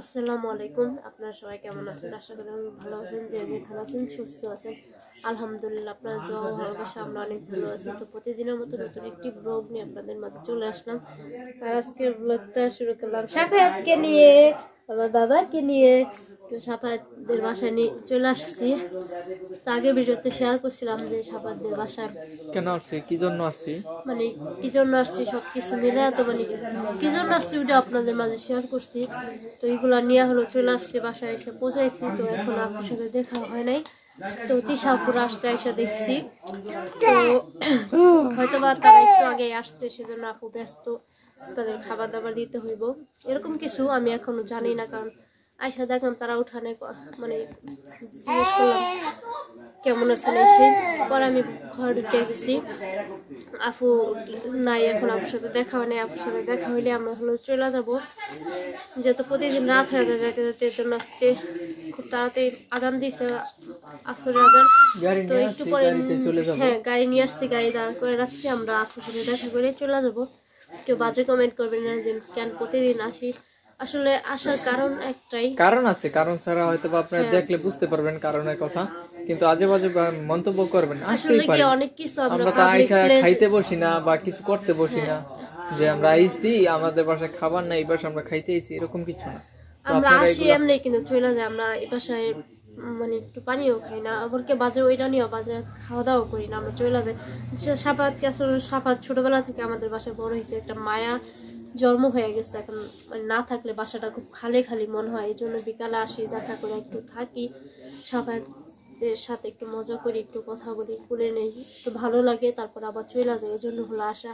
আসসালামু আলাইকুম। আপনারা সবাই কেমন আছেন? আশা করি অনেক ভালো আছেন। যে যেখানে আছেন সুস্থ আছেন আলহামদুলিল্লাহ আপনার দোয়া ভালোবাসা আমরা অনেক ভালো আছি। তো প্রতিদিনের মতো নতুন একটি ব্লগ নিয়ে আপনাদের মাঝে চলে আসলাম। আর আজকের ব্লগটা শুরু করলাম সাফেদকে নিয়ে। আমার বাবাকে নিয়ে তো বাসায় নিয়ে চলে আসছি। তো আগের ভিডিওতে শেয়ার করছিলাম যে সাফায়াতদের বাসায় কেন আসছি? কি জন্য আসছি? মানে কি জন্য আসছি সবকিছু মিলে তো মানে কি জন্য আসছি ওটা আপনাদের মাঝে শেয়ার করছি। তো এইগুলা নিয়ে হলো চলে আসছি বাসায় এসে পৌঁছাইছি। তো এখন আপনার সাথে দেখা হয় নাই। তো তিশাপুর আসতে এসে দেখছি। তো হয়তো বা তারা একটু আগে আসছে সেজন্য আপু ব্যস্ত। তাদের খাবার দাবার দিতে হইব। এরকম কিছু আমি এখনও জানি না কারণ আইসা দেখলাম তারা উঠানে মানে জিজ্ঞেস করলাম কেমন আছেন এসে? পরে আমি ঘর ঢুকে গেছি। আপু নাই এখন আপুর সাথে দেখা হয় নাই আপুর সাথে দেখা হইলে আমরা হলো চলে যাব। যেহেতু প্রতিদিন রাত হয়ে যায় যাইতে এর জন্য আসছে খুব তাড়াতাড়ি আদান দিছে আসরে আদান তো একটু পরে হ্যাঁ গাড়ি নিয়ে আসছি গাড়ি দাঁড় করে রাখছি আমরা আপুর সাথে দেখা করে চলে যাব। কেউ বাজে কমেন্ট করবেন না যে কেন প্রতিদিন আসি? আসলে আসার কারণ একটাই। কারণ আছে কারণ ছাড়া হয়তো বা আপনারা হ্যাঁ। দেখলে বুঝতে পারবেন কারণের কথা। কিন্তু আজে বাজে মন্তব্য করবেন আসলে কি অনেক কিছু আমরা তো আইসা খাইতে বসি না বা কিছু করতে বসি না। যে আমরা আইস দিই আমাদের বাসায় খাবার নাই বাসা আমরা খাইতে আইছি এরকম কিছু না। আমরা আসি এমনি কিন্তু চলে যায় আমরা এই বাসায় মানে একটু পানিও খাই না, আবার কে বাজে ওইটা নিয়েও বাজে খাওয়া দাওয়া করি না, আমরা চলে যাই। সে- সাফাতকে আসলে সাফাত ছোটবেলা থেকে আমাদের বাসায় বড় হয়েছে, একটা মায়া জন্ম হয়ে গেছে, এখন মানে না থাকলে বাসাটা খুব খালি খালি মনে হয় এই জন্য বিকালে আসি, দেখা করে একটু থাকি, সাফাতের সাথে একটু মজা করি, একটু কথা বলি করে নেই, একটু ভালো লাগে, তারপর আবার চলে যায় এই জন্য হলো আসা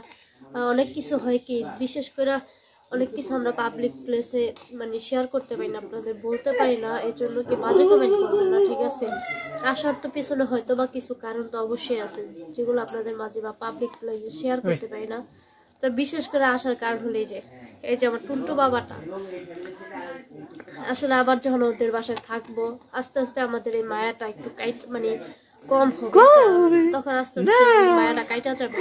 অনেক কিছু হয় কি, বিশেষ করে অনেক কিছু আমরা পাবলিক প্লেসে মানে শেয়ার করতে পারি না আপনাদের বলতে পারি না এর জন্য কি বাজে কমেন্ট করবেন না ঠিক আছে? আসার তো পিছনে হয়তো বা কিছু কারণ তো অবশ্যই আছে যেগুলো আপনাদের মাঝে বা পাবলিক প্লেসে শেয়ার করতে পারি না। তো বিশেষ করে আসার কারণ হলো এই যে এই যে আমার টুন্টু বাবাটা। আসলে আবার যখন ওদের বাসায় থাকব আস্তে আস্তে আমাদের এই মায়াটা একটু কাইট মানে কম হবে। তখন আস্তে আস্তে মায়াটা কাইটা যাবে।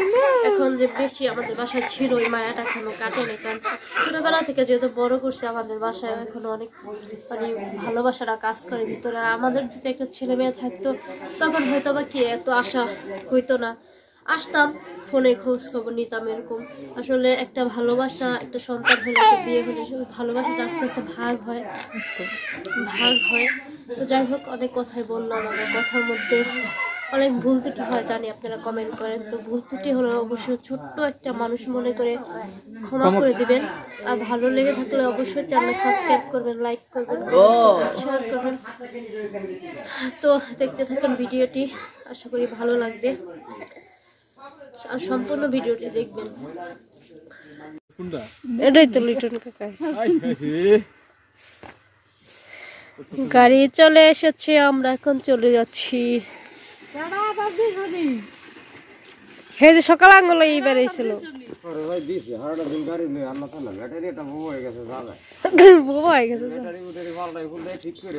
এখন যে বেশি আমাদের বাসায় ছিল ওই মায়াটা এখনও কাটেনি। কারণ ছোটবেলা থেকে যেহেতু বড় করছে আমাদের বাসায় এখনও অনেক মানে ভালোবাসাটা কাজ করে ভিতরে। আর আমাদের যদি একটা ছেলে মেয়ে থাকতো তখন হয়তো বা কি এত আশা হইতো না। আসতাম ফোনে খোঁজ খবর নিতাম এরকম। আসলে একটা ভালোবাসা একটা সন্তান হলে একটা বিয়ে হলে ভালোবাসাটা আস্তে আস্তে ভাগ হয়। ভাগ হয়। তো যাই হোক অনেক কথাই বললাম আমার। কথার মধ্যে অনেক ভুল ত্রুটি হয় জানি আপনারা কমেন্ট করেন। তো ভুল ত্রুটি হলে অবশ্যই ছোট্ট একটা মানুষ মনে করে ক্ষমা করে দিবেন। আর ভালো লেগে থাকলে অবশ্যই চ্যানেল সাবস্ক্রাইব করবেন লাইক করবেন শেয়ার করবেন তো দেখতে থাকেন ভিডিওটি। আশা করি ভালো লাগবে। আর সম্পূর্ণ ভিডিওটি দেখবেন। এটাই তো লিটন কাকা গাড়ি চলে এসেছে আমরা এখন চলে যাচ্ছি। হে যে সকাল আঙ্গুল এই বেড়েছিল আরে ভাই দিছি হারটা দিন গাড়ি নিয়ে আল্লাহ তাআলা ব্যাটারি এটা বউ হয়ে গেছে জায়গায় বাবা হয়ে গেছে ব্যাটারি উটারি পাল্টাই ফুলটাই ঠিক করে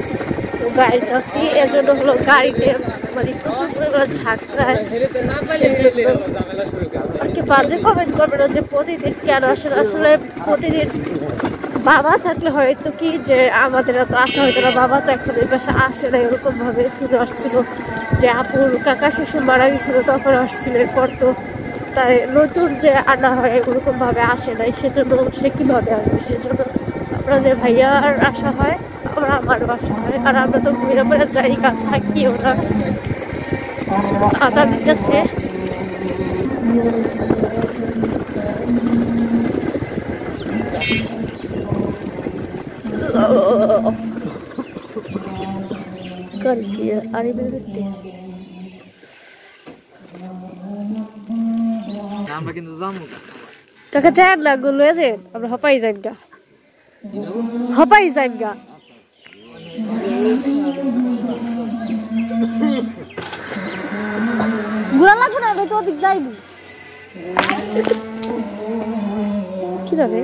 গাড়িতে আসছি এজন্য হলো গাড়িতে মানে প্রচুর ঝাঁকড়ায় আর কি বাজে কমেন্ট করবে না যে প্রতিদিন কেন আসলে আসলে প্রতিদিন বাবা থাকলে হয়তো কি যে আমাদের এত আশা হয়তো না, বাবা তো এখন এই পাশে আসে না এরকম ভাবে শুধু আসছিল যে আপুর কাকা, শ্বশুর মারা গেছিল, তখন আসছিল, এরপর তো তাই নতুন যে আনা হয়, ওরকম ভাবে আসে নাই, সেজন্য সে কীভাবে আসবে? সেজন্য আপনাদের ভাইয়ার আশা হয়। ওরা আমার বাসায় আর আমরা তো ঘুরে ফেরার জায়গা থাকি ওরা। আচ্ছা, আজাদ দিতেছে আমরা হপাই জামু গা হপাই যাইগা। গা ঘুরা লাগবে না একটু ওদিক যাইব। কি রে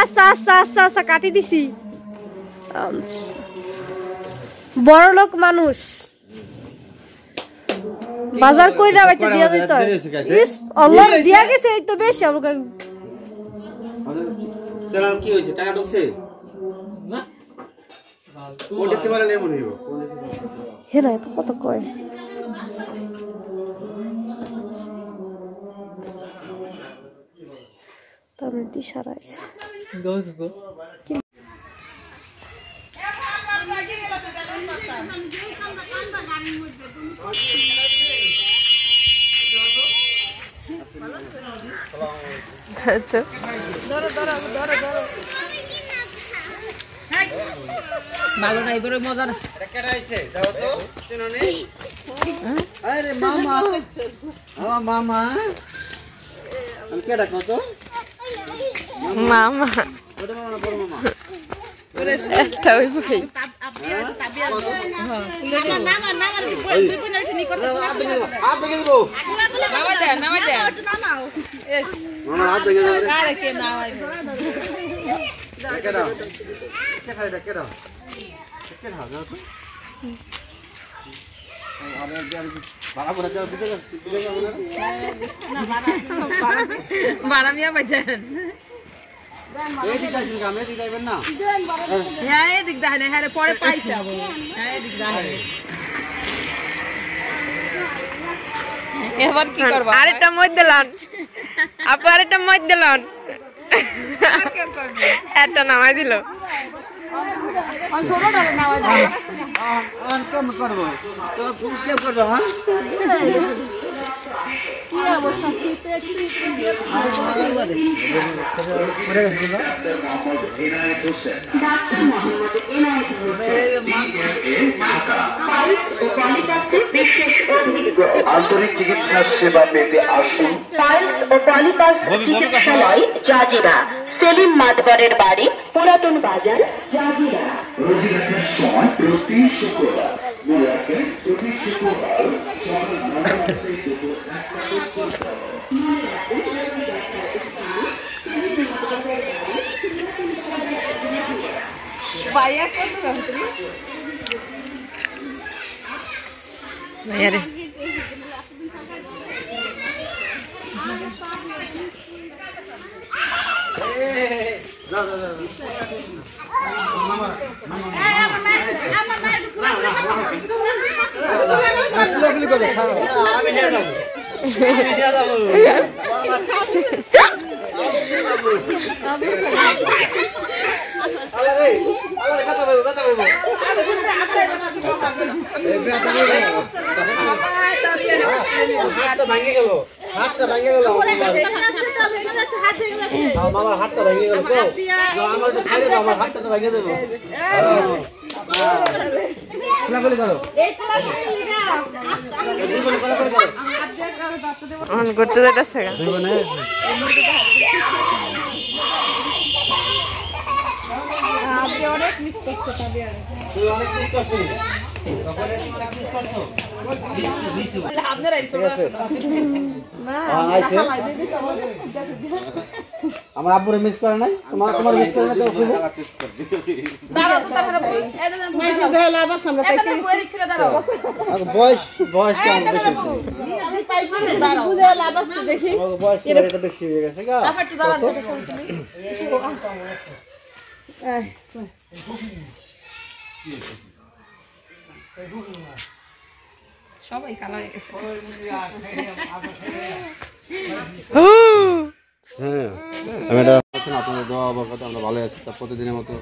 আচ্ছা আচ্ছা আচ্ছা আচ্ছা কাটি দিছি। বড় লোক মানুষ। বাজার কইরা বাইতে দিয়া দিত ইস আল্লাহ দিয়া গেছে এই তো বেশি আমাকে সেলাম কি হয়েছে টাকা ঢুকছে? না। ও দেখতে পারেন এমন হইব? হে না এত কত কয়। তারপরে দিশারাই গো। গো ভালো নাই চেনো নেই আরে মামা আমার মামা। আমি কেটা কত? মামা। মামা। বড় মামা। একটা ওই বই হাত ভেঙে হ্যাঁ এদিক দাহানে হ্যাঁ পরে পাইছে হ্যাঁ এদিক দাহানে এবার কি করবা আরেকটা মত দিলাম আপু আরেকটা মত দিলাম একটা নামাই দিল করব তো কে আন্তরিক চিকিৎসা সেবা পেতে আসুন। পাইলস ও পলিপাস চিকিৎসালয় জাজিরা। সেলিম মাতবরের বাড়ি পুরাতন বাজার জাজিরা। রোগীরাখের সময় প্রতি শুক্রবার। প্রতি শুক্রবার সকাল নয়টা থেকে দুপুর একটা পর্যন্ত ভাইয়ারে যাও যাও যাও আমি আমি হাতটা ভাঙে গেল হাতটা ভাঙে হাতটা ভেঙে গেল তো আমার হাতটা তো ভেঙে দেবো করতে যাইতেছে বোনে তুই অনেক মিস করছিস? তখন অনেক মিস করছ। আমার আব্বুরে মিস করে নাই? তোমার তোমার মিস করে নাই এই দেন বয়স বয়স কেমন বেশি? আমার বয়স বেশি হয়ে গেছে সবাই হ্যাঁ আমি এটা আপনাদের দোয়া আমরা ভালো আছি। তা প্রতিদিনের মতো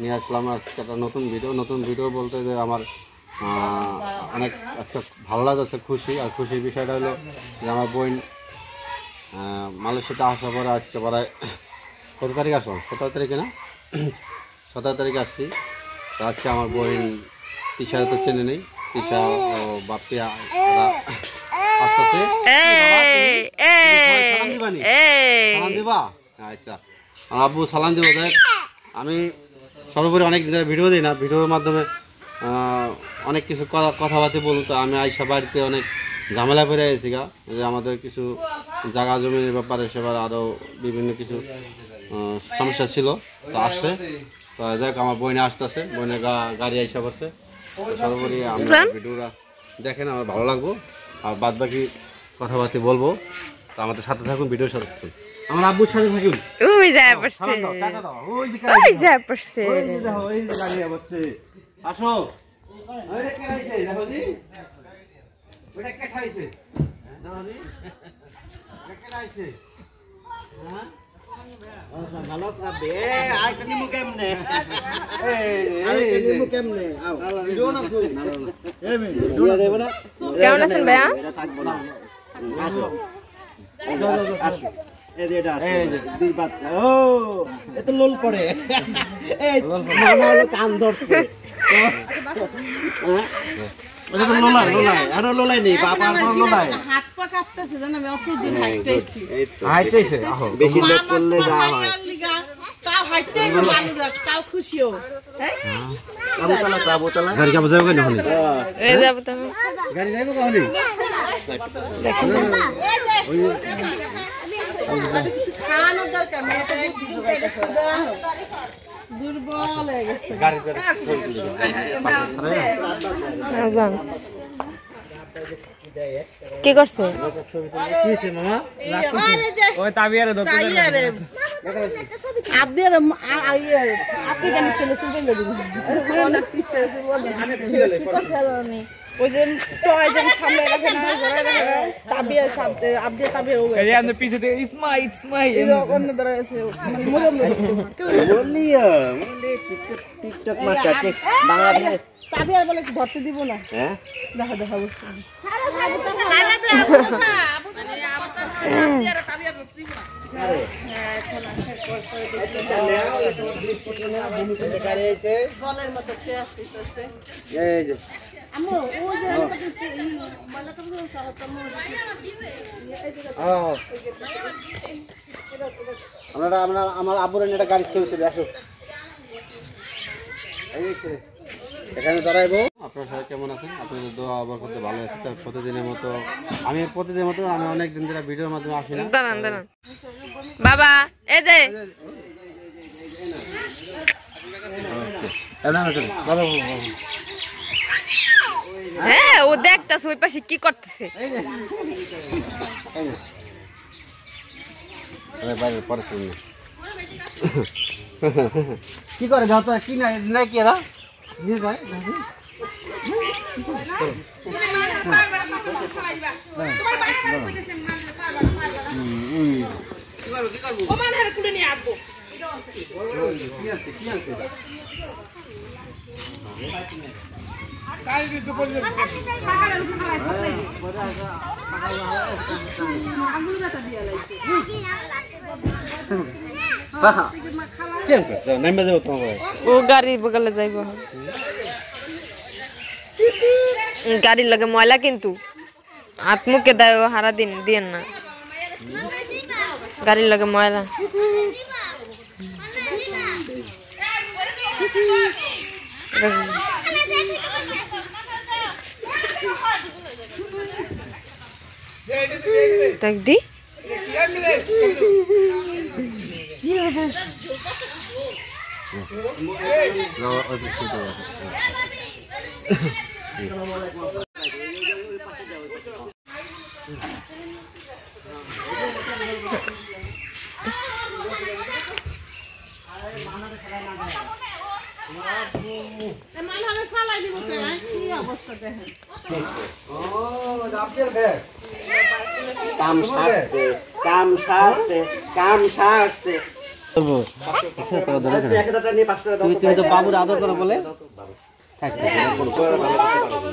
নিয়ে আসলাম আজকে একটা নতুন ভিডিও নতুন ভিডিও বলতে যে আমার অনেক আজকে ভালো লাগছে খুশি। আর খুশির বিষয়টা হলো যে আমার বোন মালয়েশিয়াতে আসার পরে আজকে প্রায় কত তারিখ আসলাম? সতেরো তারিখে না? সতেরো তারিখ আসছি। তো আজকে আমার বোন তিশা তো চেনে নেই। তিশা ও আসতেছে। দিবা আচ্ছা। আমার আব্বু সালাম দিব দেখ। আমি সর্বোপরি অনেক দিন ভিডিও দিই না। ভিডিওর মাধ্যমে অনেক কিছু কথা- কথাবার্তা বলুন তো। আমি আইসা বাড়িতে অনেক ঝামেলা করে আছি গা। যে আমাদের কিছু জায়গা জমির ব্যাপারে সেবার আরও বিভিন্ন কিছু সমস্যা ছিল তো আসছে। তো দেখ আমার বইনে আসতেছে বইনে গাড়ি আইসা করছে তো সর্বোপরি আমরা ভিডিওটা দেখেন আমার ভালো লাগবো। আর বাদ বাকি কথাবার্তা বলব। তো আমাদের সাথে থাকুন ভিডিওর সাথে থাকুন। আমার আব্বুর সাথে থাকুন। ওই যায় পড়ছে। ওই যে যায় পড়ছে। ওই যে গাড়ি আসো। কে দেখো কে দেখো কে হ্যাঁ? ভালো থাকবে আরেকটা নিমু কেমনে এই নিমু কেমনে আও ভিডিও না শুন এই ভিডিও দেব না কেমন আছেন ভাইয়া? এটা থাকব না আসো আসো এই যে এটা এই যে দুই বাচ্চা ও এত লোল পড়ে। এই মামা হলো কান ধরছে। ওটা তো লোলাই লোলাই আরও লোলাই নেই বাবা আর লোলাই হাত পা কাঁপতেছে জানো আমি অতদিন হাঁটতেছি হাইতেছে আহো বেশি লোক করলে যা হয় তাও ভালো লাগ তাও খুশিও গাড়ি কাবো যাবে কেন এই যাব তো গাড়ি যাইবো কখনই খাওয়ানোর দরকার এটা বুদ্ধি জোগাইতেছে দেওয়া। দুর্বল হয়ে গেছে। গাড়ি যান কি করছে? আপনি আর আছে ওই যে টয় যেন সামনে রাখে না ঘরে রাখে না তাবিয়া আপনি তাবিয়া ও এই পিছে থেকে ইসমা ইসমা অন্য ধরে আছে মানে বলিয়া বলি টিকটক মাস্টার ঠিক বাংলাদেশে তাবিয়া বলে কি ধরতে দিব। না হ্যাঁ দেখা। দেখা বসে জলের মতো খেয়ে মানে আমরা আমরা আমার আব্বুর একটা গাড়ি ছেড়েছে আসো এখানে দাঁড়াইবো আপনারা সবাই কেমন আছেন আপনাদের দোয়া আবার করতে ভালো আছে তার প্রতিদিনের মতো আমি প্রতিদিনের মতো আমি অনেক দিন ধরে ভিডিওর মাধ্যমে আসি না দাঁড়ান দাঁড়ান বাবা এই যে হ্যাঁ ও দেখতাছে ওই পাশে কি করতেছে? কি করে দাও তো কি নাই নাই কি যায় কি আছে কি আছে কেন করতে নামবে যাব তোমার ও গাড়ি বগলে যাইব গাড়ির লগে ময়লা কিন্তু হাত মুখে দেয় ও হারা দিন দিয়েন না গাড়ির লগে ময়লা দেখ দি মানে ফালাই দিব কি অবস্থা দেখেন কাম সারতে কাম সারতে কাম সারতে তুই তুই তো বাবুর আদর করে বলে।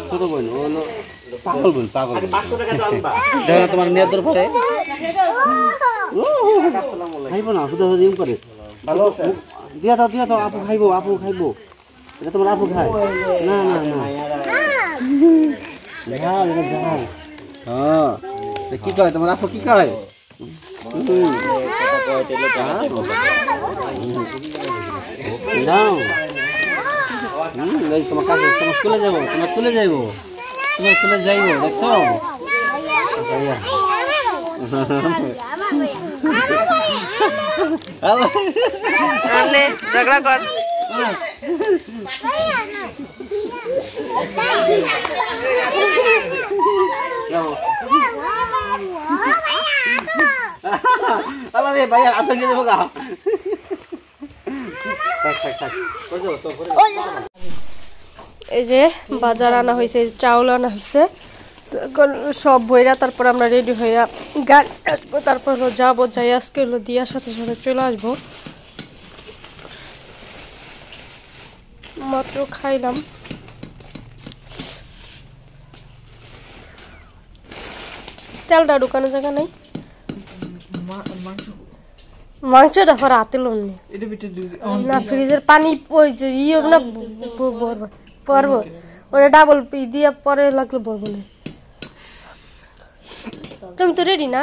ছোট বোন ও হলো পাগল বোন পাগল দেখো না তোমার নিয়ে তোর পরে খাইবো না শুধু শুধু করে। দিয়া দাও দিয়া দাও আপু খাইবো আপু খাইবো। এটা তোমার আপু খায়। না না না। ঝাল ঝাল। হ্যাঁ। কি কয় তোমার আপু কি কয় হুম। হ্যাঁ? দাও হুম, এই তোমার কাছে তোমার তুলে যাব তোমার তুলে যাইবো তোমার তুলে যাইবো দেখছ আচ্ছা, আল্লাহ আনে ঝগড়া কর আল্লাহ রে ভাইয়া আপনি গিয়ে দেবো এই যে বাজার আনা হয়েছে চাউল আনা হয়েছে সব বইরা তারপর আমরা রেডি হইয়া গাড়ি আসব তারপর যাব, যাই আজকে হলো দিয়ার সাথে সাথে চলে আসব। মাত্র খাইলাম। তেলটা ঢুকানো জায়গা নেই। মাংসটা পরে হাতে লোন না ফ্রিজের পানি ওই যে ইয়ে না পরবো। ওটা ডাবল দিয়ে পরে লাগলে পরব না। তুমি তো রেডি না?